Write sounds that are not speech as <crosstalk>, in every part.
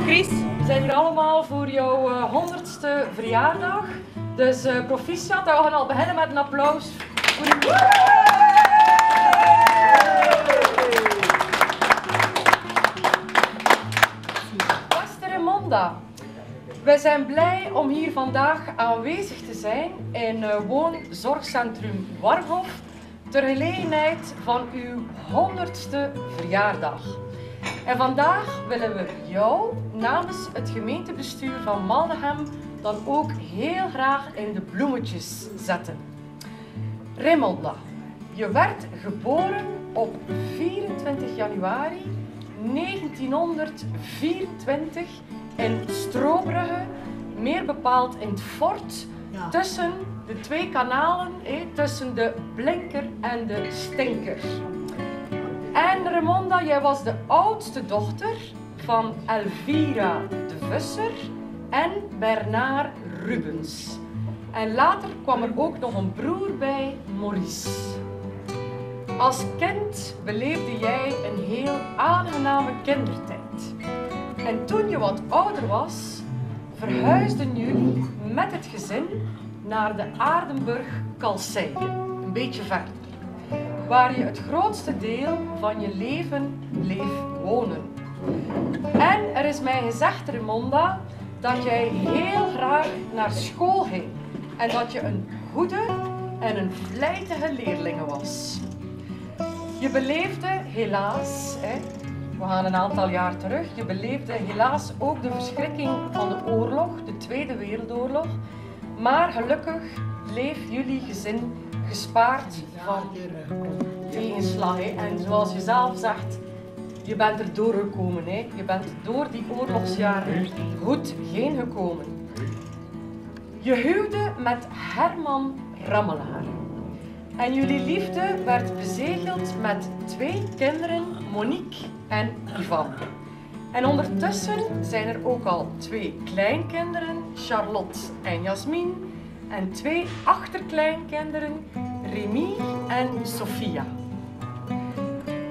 Chris? We zijn hier allemaal voor jouw eh, honderdste verjaardag. Dus uh, proficiat, we gaan al beginnen met een applaus voor de... Beste Ramonda, wij zijn blij om hier vandaag aanwezig te zijn in uh, woonzorgcentrum Warmhof ter gelegenheid van uw honderdste verjaardag. En vandaag willen we jou namens het gemeentebestuur van Maldegem dan ook heel graag in de bloemetjes zetten. Rimonda, je werd geboren op 24 januari 1924 in Strobrugge, meer bepaald in het fort, tussen de twee kanalen, tussen de Blinker en de Stinker. En Ramonda, jij was de oudste dochter van Elvira de Vusser en Bernard Rubens. En later kwam er ook nog een broer bij, Maurice. Als kind beleefde jij een heel aangename kindertijd. En toen je wat ouder was, verhuisden jullie met het gezin naar de Aardenburg Kalseide, een beetje verder waar je het grootste deel van je leven bleef wonen. En er is mij gezegd, Ramonda, dat jij heel graag naar school ging en dat je een goede en een vlijtige leerling was. Je beleefde helaas, hè, we gaan een aantal jaar terug, je beleefde helaas ook de verschrikking van de oorlog, de Tweede Wereldoorlog, maar gelukkig bleef jullie gezin gespaard van tegenslag. En zoals je zelf zegt, je bent er doorgekomen. Hè. Je bent door die oorlogsjaren goed heen gekomen. Je huwde met Herman Rammelaar. En jullie liefde werd bezegeld met twee kinderen, Monique en Ivan. En ondertussen zijn er ook al twee kleinkinderen, Charlotte en Jasmin, en twee achterkleinkinderen, Remy en Sophia.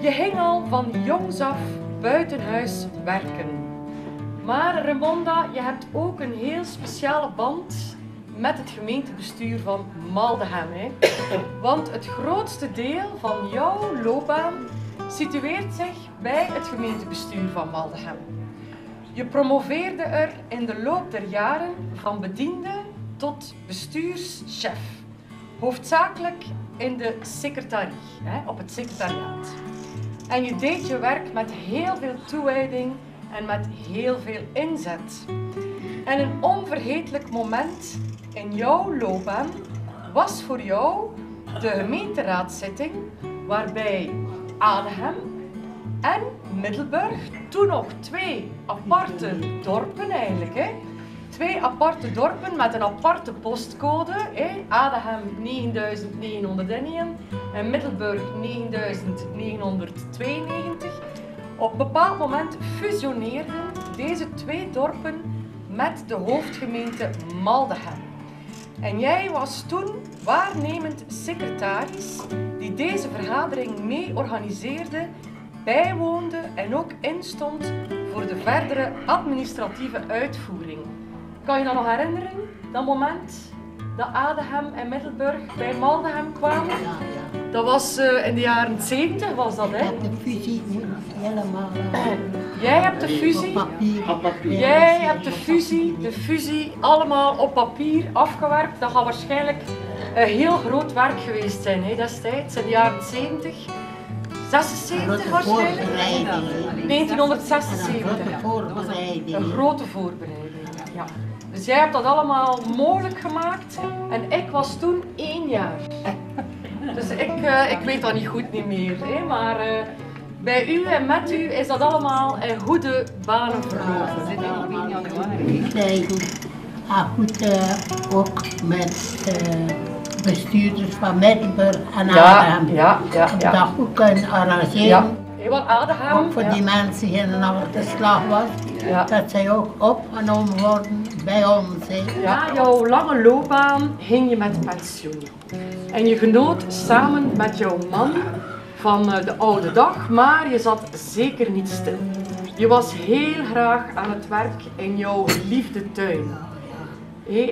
Je ging al van jongs af buiten huis werken. Maar Ramonda, je hebt ook een heel speciale band met het gemeentebestuur van Maldegem. Hè? Want het grootste deel van jouw loopbaan situeert zich bij het gemeentebestuur van Maldegem. Je promoveerde er in de loop der jaren van bediende tot bestuurschef. Hoofdzakelijk in de secretarie, hè, op het secretariaat. En je deed je werk met heel veel toewijding en met heel veel inzet. En een onvergetelijk moment in jouw loopbaan was voor jou de gemeenteraadszitting waarbij Adenhem en Middelburg, toen nog twee aparte dorpen eigenlijk, hè, twee aparte dorpen met een aparte postcode. Eh? Adenhem 9901 en Middelburg 9992. Op een bepaald moment fusioneerden deze twee dorpen met de hoofdgemeente Maldegem. En jij was toen waarnemend secretaris die deze vergadering mee organiseerde, bijwoonde en ook instond voor de verdere administratieve uitvoering. Kan je dat nog herinneren? Dat moment dat Adenhem en Middelburg bij Maldegem kwamen? Ja, ja. Dat was uh, in de jaren 70 was dat, hè? De fusie helemaal. Uh, Jij hebt de fusie. Op papier. Jij hebt de fusie, de fusie allemaal op papier afgewerkt. Dat gaat waarschijnlijk een heel groot werk geweest zijn hè, destijds, in de jaren 70. 76 waarschijnlijk? 1976. Een grote voorbereiding. Een grote voorbereiding, ja. Dus jij hebt dat allemaal mogelijk gemaakt en ik was toen één jaar. <laughs> Dus ik, uh, ik weet dat niet goed niet meer, hè, maar uh, bij u en met u is dat allemaal in goede banen verlopen. Ik zei goed, ah, goed uh, ook met bestuurders van Middelburg en ja, Arnhem. Ja, ja, ja. Dat goed kunnen arrangeren. Ja. Heel Adenham. Ook voor die mensen die in de slag was, dat zij ook opgenomen worden bij ons. Na jouw lange loopbaan ging je met pensioen. En je genoot samen met jouw man van eh, de oude dag, maar je zat zeker niet stil. Je was heel graag aan het werk in jouw geliefde tuin.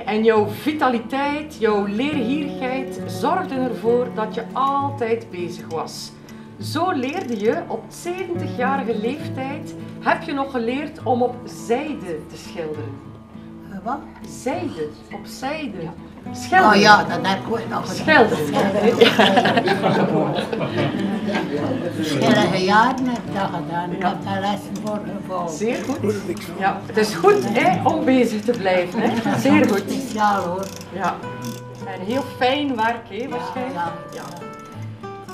En jouw vitaliteit, jouw leergierigheid zorgden ervoor dat je altijd bezig was. Zo leerde je op 70-jarige leeftijd, heb je nog geleerd om op zijde te schilderen. Wat? Zijde, op zijde. Schilderen. Oh ja, dat heb ik ooit nog gedaan. Schilderen. Verschillende jaren heb ik dat gedaan. Ik heb daar lessen voor gevolgd. Zeer goed. Ja, het is goed hè, om bezig te blijven. Hè. Zeer goed. Speciaal hoor. Ja. En heel fijn werk, hè, waarschijnlijk. Ja.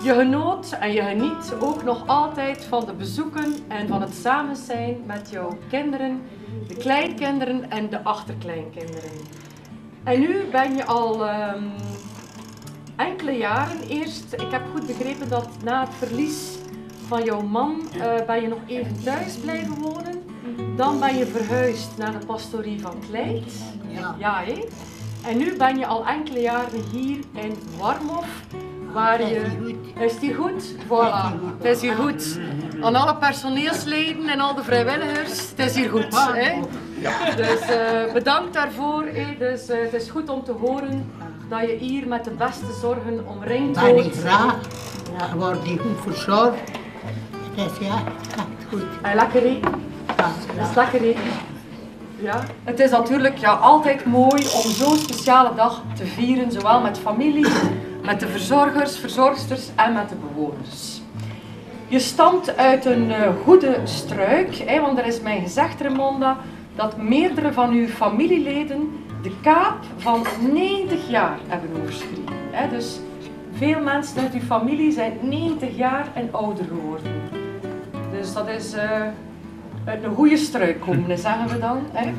Je genoot en je geniet ook nog altijd van de bezoeken en van het samen zijn met jouw kinderen, de kleinkinderen en de achterkleinkinderen. En nu ben je al um, enkele jaren eerst, ik heb goed begrepen dat na het verlies van jouw man uh, ben je nog even thuis blijven wonen. Dan ben je verhuisd naar de pastorie van Kleit. Ja. Ja, hé? En nu ben je al enkele jaren hier in Warmhof. Waar je... Is die goed? Voilà, het is hier goed. Aan alle personeelsleden en al de vrijwilligers, het is hier goed. Hè? Dus uh, bedankt daarvoor. Hè? Dus, uh, het is goed om te horen dat je hier met de beste zorgen omringd wordt. Ben ik graag. Ja. Wordt die goed verzorgd. Het is ja, echt goed. En lekker hè? Ja, dat is lekker hè? Ja. Het is natuurlijk ja, altijd mooi om zo'n speciale dag te vieren, zowel met familie, met de verzorgers, verzorgsters en met de bewoners. Je stamt uit een uh, goede struik, hè, want er is mij gezegd, Ramonda, dat meerdere van uw familieleden de kaap van 90 jaar hebben overschreden. Hè. Dus veel mensen uit uw familie zijn 90 jaar en ouder geworden. Dus dat is uh, een goede struik komen, zeggen we dan. Hè.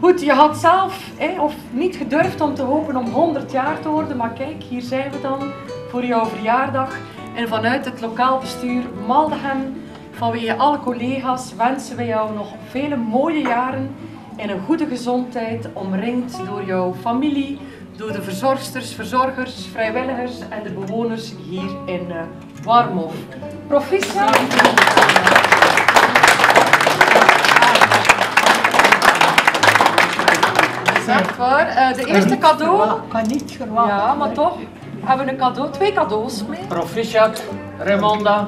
Goed, je had zelf of niet gedurfd om te hopen om 100 jaar te worden, maar kijk, hier zijn we dan voor jouw verjaardag. En vanuit het lokaal bestuur Maldegem, vanwege alle collega's, wensen we jou nog vele mooie jaren in een goede gezondheid, omringd door jouw familie, door de verzorgsters, verzorgers, vrijwilligers en de bewoners hier in uh, Warmhof. Proficiat! Echt waar. Uh, de eerste cadeau. Ik kan niet verwachten. Ja, maar toch hebben we een cadeau, twee cadeaus mee. Proficiat, Ramonda.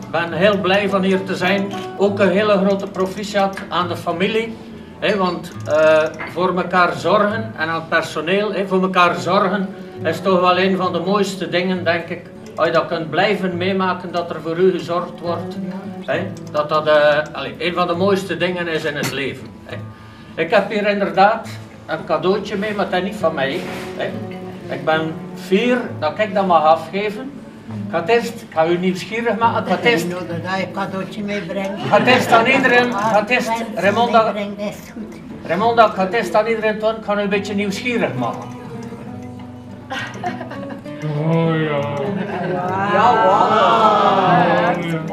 Ik ben heel blij van hier te zijn. Ook een hele grote proficiat aan de familie. He, want uh, voor elkaar zorgen en aan het personeel, he, voor elkaar zorgen is toch wel een van de mooiste dingen, denk ik. Als je dat kunt blijven meemaken, dat er voor u gezorgd wordt. He, dat dat uh, allee, een van de mooiste dingen is in het leven. Ik heb hier inderdaad een cadeautje mee, maar dat is niet van mij. Hè. Ik ben vier dat ik dat mag afgeven. Ik ga het eerst, ik ga u nieuwsgierig maken. Ik ga het eerst, dat je een cadeautje meebrengt. ga het eerst aan iedereen, ga het eerst, Dat ik ga het eerst aan iedereen doen. Ik ga u een beetje nieuwsgierig maken. Oh ja. Ja,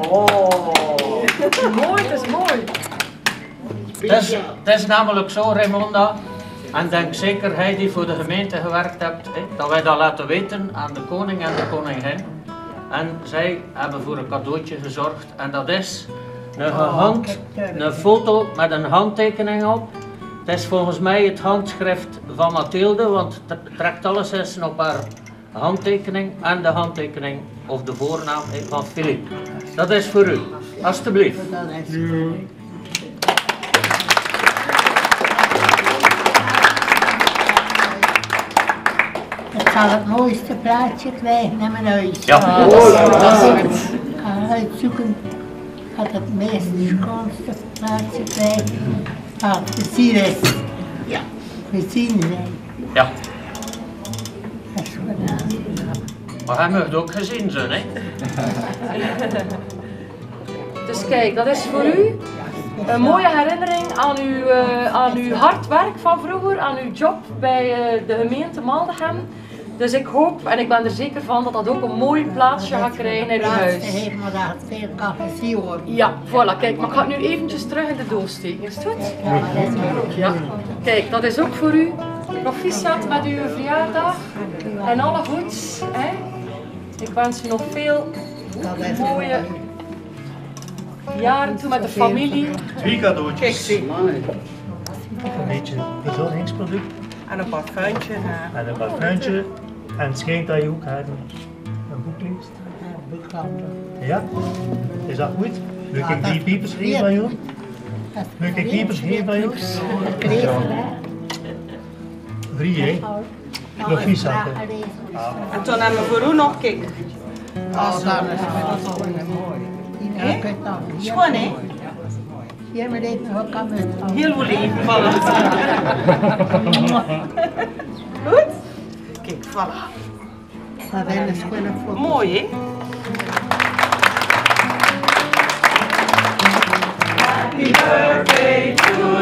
wow. Oh. mooi, het is mooi. Het is, het is namelijk zo, Raimonda, en denk zeker hij die voor de gemeente gewerkt hebt, hè, dat wij dat laten weten aan de koning en de koningin. En zij hebben voor een cadeautje gezorgd en dat is een, gehand, een foto met een handtekening op. Het is volgens mij het handschrift van Mathilde, want het trekt alles eens op haar handtekening en de handtekening of de voornaam van Philippe. Dat is voor u, alstublieft. Zal het mooiste plaatje krijgen in mijn huis. Ja. Dat is goed, dat is goed. Ik ga uitzoeken wat het meest schoonste plaatje krijgen. Ah, plezier is. Ja. Gezien zijn. Ja, Dat is gedaan. maar hij mag het ook gezien zijn, hè? Dus kijk, dat is voor u een mooie herinnering aan uw, uh, aan uw hard werk van vroeger, aan uw job bij uh, de gemeente Maldegem. Dus ik hoop en ik ben er zeker van dat dat ook een mooi plaatsje gaat krijgen in uw huis. Helemaal het veel gezien worden. Ja, voilà, kijk, maar ik ga het nu eventjes terug in de doos steken, is het goed? Ja. Kijk, dat is ook voor u. Proficiat met uw verjaardag en alle goeds. Hè? Ik wens u nog veel mooie verjaard met de familie. Drie cadeautjes. Kijk, zie. Een beetje verzorgingsproduct En een parfumtje. eh. en een parfumtje. En het schijnt dat je ook een, een boek leest. Ja? Is dat goed? Leuk ik drie piepers geven van jou? Leuk ik piepers geven van jou? Drie, hè? Nog vier. En toen hebben we voor u nog kijk. Oh, dat is wel mooi. Schoon hè? Ja, maar dit nog kan het. Heel <laughs> goed leven vallen. Goed? Kijk, voilà. Va bene, scuola foto. Mooi, hè? Happy birthday to